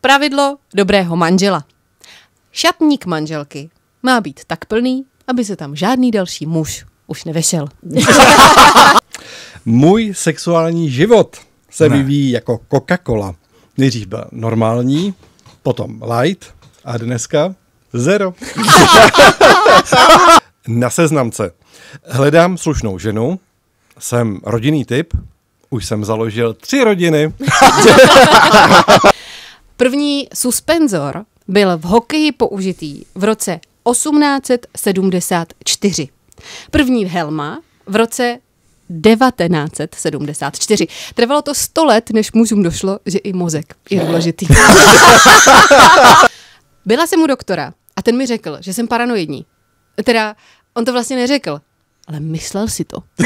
Pravidlo dobrého manžela. Šatník manželky má být tak plný, aby se tam žádný další muž už nevešel. Můj sexuální život se ne. vyvíjí jako Coca-Cola. Nejdřív byl normální, potom light a dneska zero. Na seznamce. Hledám slušnou ženu, jsem rodinný typ, už jsem založil tři rodiny. První suspenzor byl v hokeji použitý v roce 1874. První helma v roce 1974. Trvalo to 100 let, než mužům došlo, že i mozek je důležitý. Byla jsem u doktora a ten mi řekl, že jsem paranoidní. Teda, on to vlastně neřekl, ale myslel si to.